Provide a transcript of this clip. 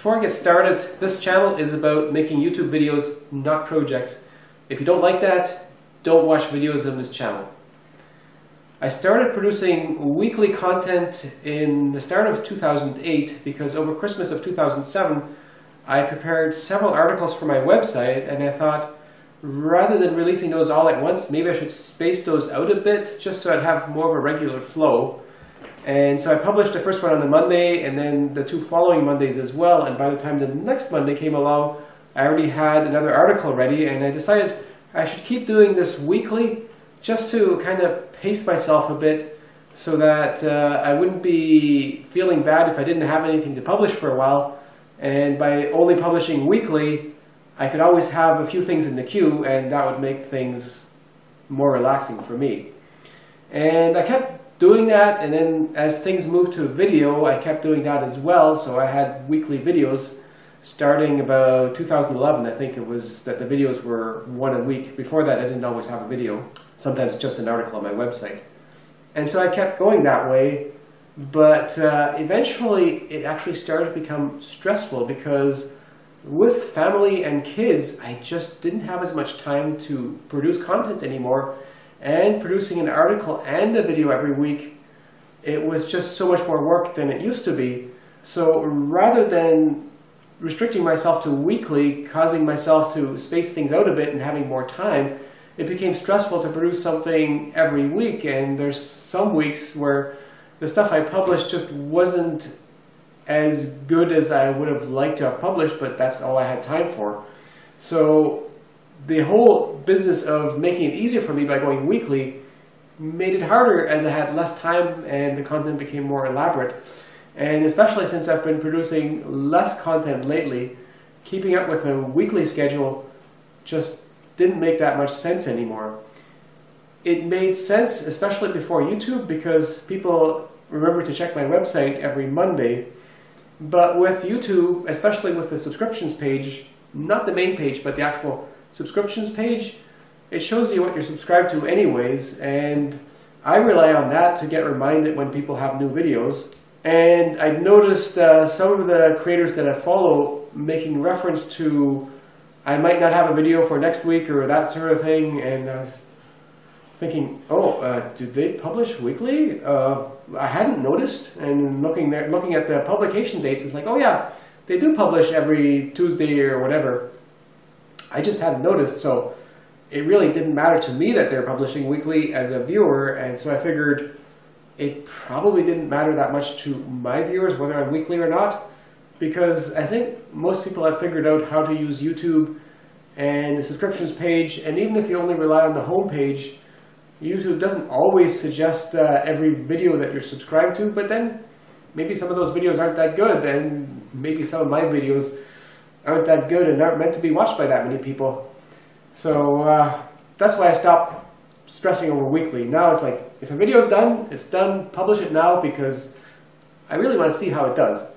Before I get started, this channel is about making YouTube videos, not projects. If you don't like that, don't watch videos on this channel. I started producing weekly content in the start of 2008 because over Christmas of 2007 I prepared several articles for my website and I thought rather than releasing those all at once, maybe I should space those out a bit just so I'd have more of a regular flow. And so I published the first one on the Monday and then the two following Mondays as well. And by the time the next Monday came along, I already had another article ready and I decided I should keep doing this weekly just to kind of pace myself a bit so that uh, I wouldn't be feeling bad if I didn't have anything to publish for a while. And by only publishing weekly, I could always have a few things in the queue and that would make things more relaxing for me. And I kept doing that, and then as things moved to video, I kept doing that as well. So I had weekly videos starting about 2011. I think it was that the videos were one a week. Before that, I didn't always have a video, sometimes just an article on my website. And so I kept going that way, but uh, eventually it actually started to become stressful because with family and kids, I just didn't have as much time to produce content anymore and producing an article and a video every week, it was just so much more work than it used to be. So rather than restricting myself to weekly, causing myself to space things out a bit and having more time, it became stressful to produce something every week. And there's some weeks where the stuff I published just wasn't as good as I would have liked to have published, but that's all I had time for. So the whole business of making it easier for me by going weekly made it harder as I had less time and the content became more elaborate. And especially since I've been producing less content lately, keeping up with a weekly schedule just didn't make that much sense anymore. It made sense, especially before YouTube, because people remember to check my website every Monday. But with YouTube, especially with the subscriptions page, not the main page, but the actual subscriptions page, it shows you what you're subscribed to anyways, and I rely on that to get reminded when people have new videos. And I've noticed uh, some of the creators that I follow making reference to I might not have a video for next week or that sort of thing, and I was thinking, oh, uh, did they publish weekly? Uh, I hadn't noticed, and looking there, looking at the publication dates, it's like, oh yeah, they do publish every Tuesday or whatever. I just hadn't noticed, so it really didn't matter to me that they're publishing weekly as a viewer, and so I figured it probably didn't matter that much to my viewers whether I'm weekly or not, because I think most people have figured out how to use YouTube and the subscriptions page, and even if you only rely on the home page, YouTube doesn't always suggest uh, every video that you're subscribed to, but then maybe some of those videos aren't that good, and maybe some of my videos aren't that good and aren't meant to be watched by that many people. So uh, that's why I stopped stressing over weekly. Now it's like, if a video is done, it's done, publish it now because I really want to see how it does.